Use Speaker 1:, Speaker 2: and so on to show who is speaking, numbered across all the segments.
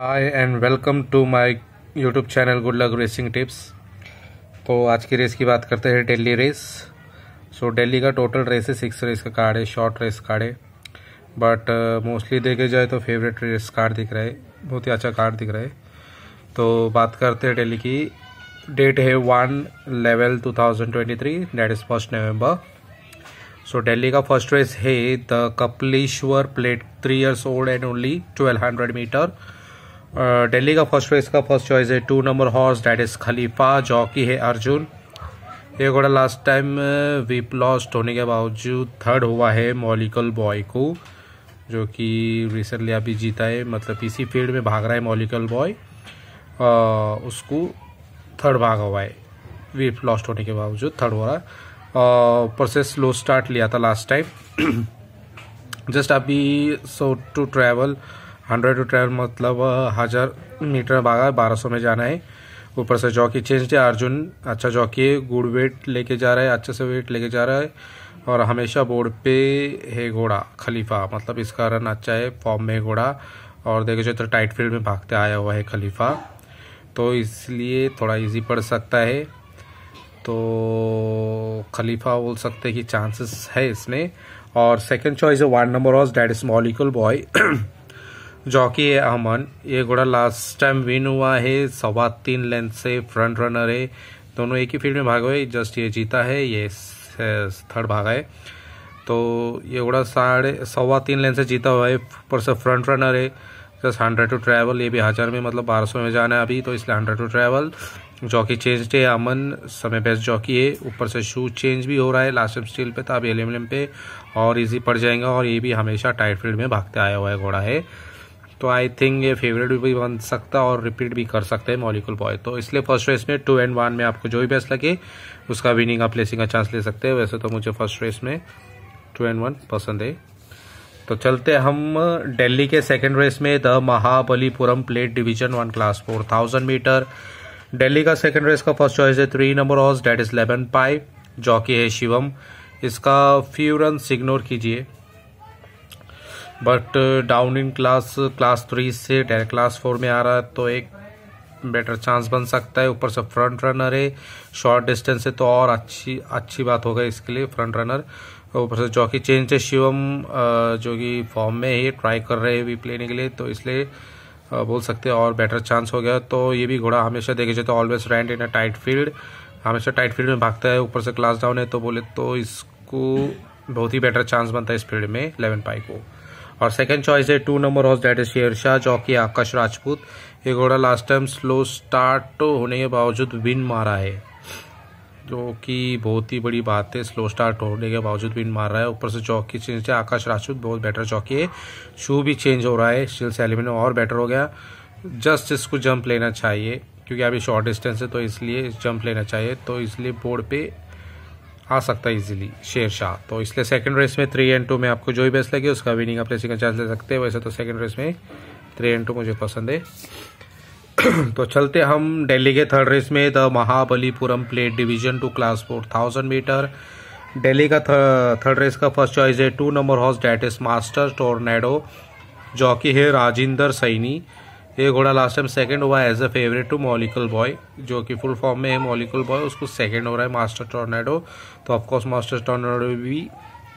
Speaker 1: Hi and welcome to my YouTube channel good luck racing tips तो आज की race की बात करते हैं दिल्ली रेस सो दिल्ली का टोटल रेस है सिक्स रेस का कार्ड है शॉर्ट रेस कार्ड है. बट मोस्टली uh, देखे जाए तो फेवरेट रेस कार्ड दिख रहा है बहुत ही अच्छा कार्ड दिख रहा है. तो बात करते हैं दिल्ली की. डेट है one eleven two thousand twenty three date is first November so Delhi का फ़र्स्ट रेस है the Kapaleeshwar plate three years old and only twelve hundred metre Delhi का फ़र्स्ट रेस का फ़र्स्ट चॉइस है two number horse that is Khalifa jockey है अर्जुन। ये घोड़ा last time weep lost होने के बावजूद थर्ड हुआ है मॉलिकल बॉय को, जो कि रिसेंटली अभी जीता है मतलब इसी फ़ील्ड में भाग रहा है मॉलिकल बॉय उसको थर्ड भाग हुआ है वीप लॉस्ट होने के बावजूद थर्ड हो रहा है ऊपर से स्लो स्टार्ट लिया था लास्ट टाइम जस्ट अभी so to travel hundred to travel मतलब हज़ार मीटर भागा बारह सौ में जाना है। ऊपर से जॉकी चेंज है अर्जुन अच्छा जॉकी है, गुड वेट लेके जा रहा है, अच्छे से वेट लेके जा रहा है। और हमेशा बोर्ड पे है घोड़ा, खलीफा मतलब इसका रन अच्छा है, फॉर्म में घोड़ा। और देखे जो तो टाइट फ़ील्ड में भागते आया हुआ है खलीफा। तो इसलिए थोड़ा इजी पड़ सकता है। तो खलीफा बोल सकते हैं कि चांसेस है इसमें। और सेकंड चॉइस है ward number of that is Molecule Boy jockey है, अमन। ये घोड़ा लास्ट टाइम विन हुआ है, सवा तीन लेंथ से फ्रंट रनर है। दोनों एक ही फ़ील्ड में भागे हुए जस्ट ये जीता है, ये थर्ड भागा है। तो ये घोड़ा साढ़े, सवा तीन लेंथ से जीता हुआ है, ऊपर से फ्रंट रनर है। जस्ट हंड्रेड टू ट्रैवल ये भी हज़ार में मतलब बारह सौ में जाना है अभी तो इसलिए hundred to travel jockey change है, अमन। समय बेस्ट जॉकी है, ऊपर से शूज़ चेंज भी हो रहा है लास्ट टाइम स्टील पे था, अभी एल्यूमिनियम पे, और इजी पड़ जाएगा, और ये भी हमेशा टाइट फ़ील्ड में भागते आया हुआ है घोड़ा है। तो आई थिंक ये फेवरेट भी बन सकता है और रिपीट भी कर सकते हैं मॉलिकुल बॉय तो इसलिए फ़र्स्ट रेस में टू एंड वन में आपको जो भी बेस्ट लगे, उसका विनिंग आप प्लेसिंग का चांस ले सकते हैं। वैसे तो मुझे फ़र्स्ट रेस में टू एंड वन पसंद है। तो चलते हम दिल्ली के सेकेंड रेस में the Mahabalipuram plate division one class four thousand metre Delhi का सेकेंड रेस का फ़र्स्ट चॉइस है three number horse that is eleven pi jockey है शिवम। इसका फ्यू रन इग्नोर कीजिए। But down in class class three से direct class four में आ रहा है तो एक बेटर चांस बन सकता है। ऊपर से फ्रंट रनर है। शॉर्ट डिस्टेंस है तो और अच्छी अच्छी बात होगा इसके लिए फ्रंट रनर ऊपर से चौकी चेंज है, शिवम जो कि फॉर्म में ही ट्राई कर रहे हैं भी लेने के लिए तो इसलिए बोल सकते हैं और बेटर चांस हो गया। तो ये भी घोड़ा हमेशा देखे जाए तो always ran in a tight field हमेशा टाइट फ़ील्ड में भागता है। ऊपर से क्लास डाउन है तो बोले तो इसको बहुत ही बेटर चांस बनता है इस फ़ील्ड में इलेवन पाई को। और सेकंड चॉइस है two number horse that is Sher Shah jockey आकाश राजपूत ये घोड़ा लास्ट टाइम स्लो स्टार्ट होने के बावजूद विन मारा है। जो कि बहुत ही बड़ी बात है स्लो स्टार्ट होने के बावजूद विन मार रहा है। ऊपर से चौकी चेंज है आकाश राजपूत बहुत बेटर चौकी है। शू भी चेंज हो रहा है स्टिल सेलिमिन और बेटर हो गया। जस्ट इसको जंप लेना चाहिए, क्योंकि अभी शॉर्ट डिस्टेंस है तो इसलिए जंप लेना चाहिए। तो इसलिए बोर्ड पे आ सकता है इजीली शेर शाह। तो इसलिए सेकंड रेस में थ्री एंड टू में आपको जो भी बेस्ट लगे, उसका विनिंग आप प्लेसिंग का चांस ले सकते हैं। वैसे तो सेकंड रेस में थ्री एंड टू मुझे पसंद है। तो चलते हम दिल्ली के थर्ड रेस में the Mahabalipuram plate division two class four thousand metre Delhi का थर्ड रेस का फ़र्स्ट चॉइस है two number horse that is Master Tornado jockey है राजिंदर सैनी। ये घोड़ा लास्ट टाइम सेकंड हुआ as a favourite to Molecule Boy जो कि full form में है मॉलिकल बॉय उसको सेकंड हो रहा है मास्टर टोर्नेडो तो ऑफकोर्स मास्टर टोर्नेडो भी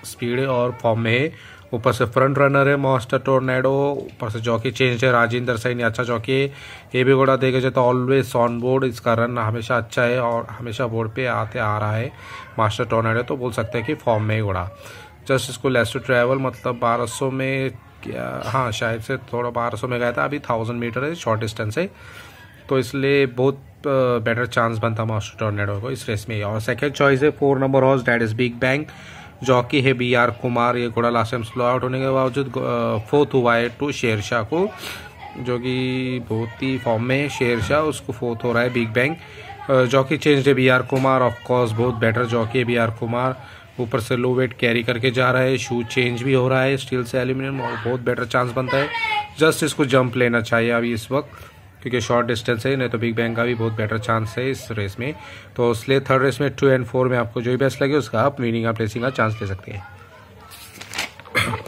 Speaker 1: स्पीड और फॉर्म में है। ऊपर से फ्रंट रनर है मास्टर टोर्नेडो ऊपर से जॉकी चेंज है राजेंद्र सैनी अच्छा जॉकी है। ये भी घोड़ा देखा जाए तो ऑलवेज ऑन बोर्ड इसका रन हमेशा अच्छा है और हमेशा बोर्ड पे आते आ रहा है मास्टर टोर्नेडो तो बोल सकते हैं कि फॉर्म में ही घोड़ा। जस्ट इसको लेस टू ट्रैवल मतलब 1200 में क्या हाँ शायद से थोड़ा बारह सौ में गया था, अभी थाउज़ेंड मीटर है शॉर्ट डिस्टेंस है। तो इसलिए बहुत बेटर चांस बनता मास्टर टोर्नेडो को इस रेस में। और सेकंड चॉइस है four number horse that is Big Bang jockey है बी आर कुमार ये घोड़ा लास्ट टाइम स्लो आउट होने के बावजूद फोर्थ हुआ है टू शेरशाह को, जो कि बहुत ही फॉर्म में है शेरशाह उसको फोर्थ हो रहा है बिग बैंग जॉकी चेंज है B R Kumar of course बहुत बेटर जॉकी है बी आर कुमार ऊपर से लो वेट कैरी करके जा रहा है शूज़ चेंज भी हो रहा है स्टील से एल्यूमिनियम और बहुत बेटर चांस बनता है। जस्ट इसको जंप लेना चाहिए अभी इस वक्त, क्योंकि शॉर्ट डिस्टेंस है, नहीं तो बिग बैंग का भी बहुत बेटर चांस है इस रेस में। तो इसलिए थर्ड रेस में टू एंड फोर में आपको जो भी बेस्ट लगे, उसका आप विनिंग या प्लेसिंग का चांस ले सकते हैं।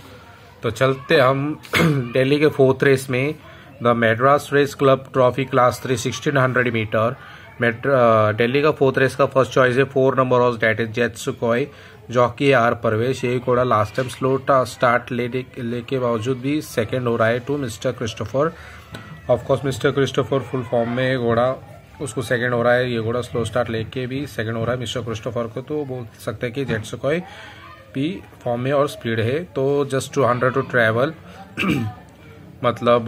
Speaker 1: तो चलते हम दिल्ली के फोर्थ रेस में the Madras race club trophy class three sixteen hundred metre Delhi का फोर्थ रेस का फ़र्स्ट चॉइस है four number horse that is Jet Sukhoi jockey R Parvesh ये घोड़ा लास्ट टाइम स्लो स्टार्ट लेने, लेके बावजूद भी सेकंड हो रहा है to Mister Christopher of course Mister Christopher full form में घोड़ा उसको सेकंड हो रहा है ये घोड़ा स्लो स्टार्ट लेके भी सेकंड हो रहा है मिस्टर क्रिस्टोफर को तो बोल सकते हैं कि जेट सुकोई भी फॉर्म में और स्पीड है। तो just two hundred to travel मतलब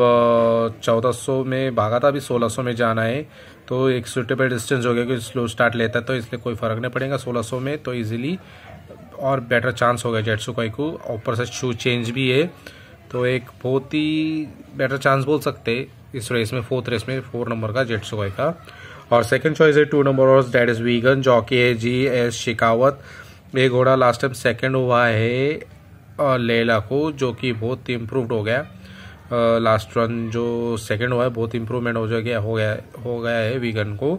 Speaker 1: चौदह सौ में भागा था, अभी सोलह सौ में जाना है। तो एक सुटेबल डिस्टेंस हो गया कि स्लो स्टार्ट लेता है तो इसलिए कोई फ़र्क नहीं पड़ेगा सोलह सौ में तो इजीली और बेटर चांस हो गया जेटसू कोई को। ऊपर से शू चेंज भी है। तो एक बहुत ही बेटर चांस बोल सकते इस रेस में फोर्थ रेस में फोर नंबर का जेटसू कोई का। और सेकंड चॉइस है टू नंबर और डेट इज़ वीगन जॉकी है जी एस शिकावत ये घोड़ा लास्ट टाइम सेकंड हुआ है लेला को, जो कि बहुत इम्प्रूव्ड हो गया। लास्ट रन जो सेकंड हुआ है, बहुत इंप्रूवमेंट हो गया हो गया हो गया है वीगन को।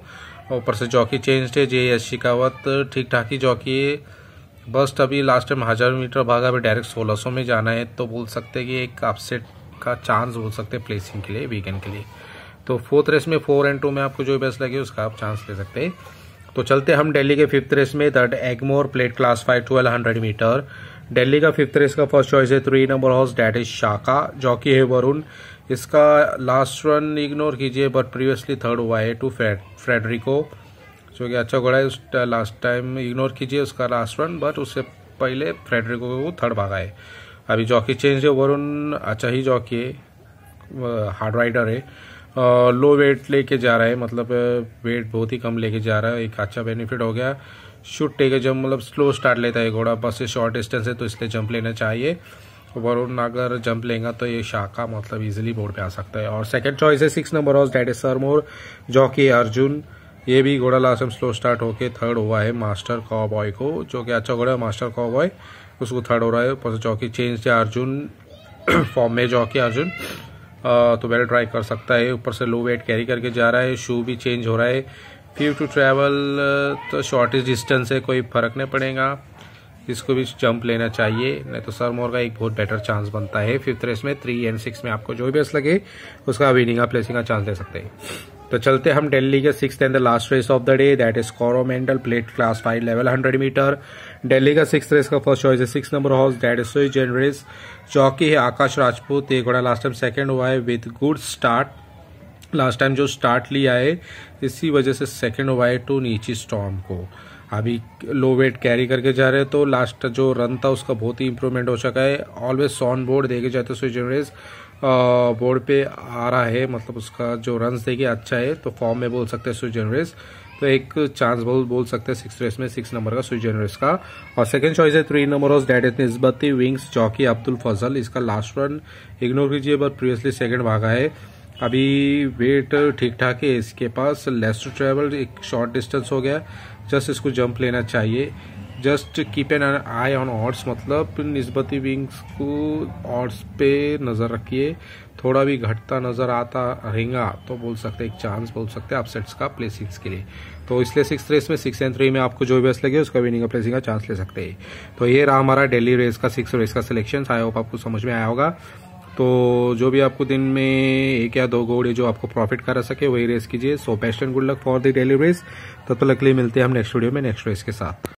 Speaker 1: ऊपर से जॉकी चेंज है जे एस शिकावत ठीक ठाक ही जॉकी है। बस अभी लास्ट टाइम हज़ार मीटर भागा, अभी डायरेक्ट सोलह सौ में जाना है तो बोल सकते हैं कि एक अपसेट का चांस बोल सकते हैं प्लेसिंग के लिए वीकेंड के लिए। तो फोर्थ रेस में फोर एंड टू में आपको जो बेस्ट लगे, उसका आप चांस ले सकते हैं। तो चलते हम दिल्ली के फिफ्थ रेस में that Egmore plate class five twelve hundred metre Delhi का फिफ्थ रेस का फ़र्स्ट चॉइस है three number horse that is Shakha jockey है वरुण इसका लास्ट रन इग्नोर कीजिए बट प्रीवियसली थर्ड हुआ है टू फ्रेडरिको जो कि अच्छा घोड़ा है, उस लास्ट टाइम इग्नोर कीजिए उसका लास्ट रन बट उससे पहले फ्रेडरिको को थर्ड भागा है। अभी जॉकी चेंज है, वरुण अच्छा ही जॉकी है हार्ड राइडर है लो वेट लेके जा रहा है मतलब वेट बहुत ही कम लेके जा रहा है, एक अच्छा बेनिफिट हो गया। शूट टेक जंप मतलब स्लो स्टार्ट लेता है घोड़ा, बस शॉर्ट डिस्टेंस है तो इसलिए जंप लेना चाहिए। वरुण अगर जंप लेगा तो ये शाखा मतलब इजीली बोर्ड पे आ सकता है। और सेकंड चॉइस है six number horse that is सरमोर jockey Arjun. ये भी घोड़ा लास्ट टाइम स्लो स्टार्ट होके थर्ड हुआ है मास्टर कॉ बॉय को, जो कि अच्छा घोड़ा है, मास्टर कॉ बॉय उसको थर्ड हो रहा है ऊपर से चौकी चेंज है अर्जुन फॉर्म में जॉकी अर्जुन। तो वेल ट्राई कर सकता है, ऊपर से लो वेट कैरी करके जा रहा है शू भी चेंज हो रहा है। फ्यू टू ट्रैवल तो शॉर्टेज डिस्टेंस है कोई फ़र्क नहीं पड़ेगा। इसको भी जंप लेना चाहिए, नहीं तो सर मोर का एक बहुत बेटर चांस बनता है। फिफ्थ रेस में थ्री एंड सिक्स में आपको जो भी बेस्ट लगे, उसका विनिंग का प्लेसिंग का चांस ले सकते हैं। तो चलते हम दिल्ली के six and the last race of the day that is Coromandel plate class five eleven hundred metre Delhi का सिक्स रेस का फ़र्स्ट चॉइस है six number horse that is सोई जेन रेस चौकी है आकाश राजपूत ये घोड़ा लास्ट टाइम सेकेंड हुआ है with good start last time जो स्टार्ट लिया है, इसी वजह से सेकेंड हुआ है टू नीची स्टॉम को. अभी लो वेट कैरी करके जा रहे हैं तो लास्ट जो रन था उसका बहुत ही इंप्रूवमेंट हो चुका है. ऑलवेज सॉन बोर्ड देखे जाते स्विच रेस बोर्ड पे आ रहा है मतलब उसका जो रन देखिए अच्छा है तो फॉर्म में बोल सकते हैं स्विच रेस तो एक चांस बोल बोल सकते हैं सिक्स रेस में सिक्स नंबर का स्विच रेस का। और सेकंड चॉइस है three number of that Nisbati Wings jockey Abdul Fazal इसका लास्ट रन इग्नोर कीजिए बट प्रीवियसली सेकंड भागा है। अभी वेट ठीक ठाक है, इसके पास लेस टू ट्रेवल एक शॉर्ट डिस्टेंस हो गया। जस्ट इसको जंप लेना चाहिए। Just keep an eye on odds मतलब नस्बती विंग्स को ऑर्ड्स पे नज़र रखिए। थोड़ा भी घटता नज़र आता रहेगा तो बोल सकते एक चांस बोल सकते हैं अपसेट्स का प्लेसिंग्स के लिए। तो इसलिए सिक्स रेस में सिक्स एंड थ्री में आपको जो भी बेस्ट लगे, उसका विनिंग प्लेसिंग का चांस ले सकते हैं। तो ये रहा हमारा डेली रेस का सिक्स रेस का सिलेक्शन आई होप आपको समझ में आया होगा। तो जो भी आपको दिन में एक या दो घोड़े जो आपको प्रॉफिट करा सके, वही रेस कीजिए। So best and good luck for the Delhi race तब तक लिए मिलते हैं हम नेक्स्ट वीडियो में नेक्स्ट रेस के साथ।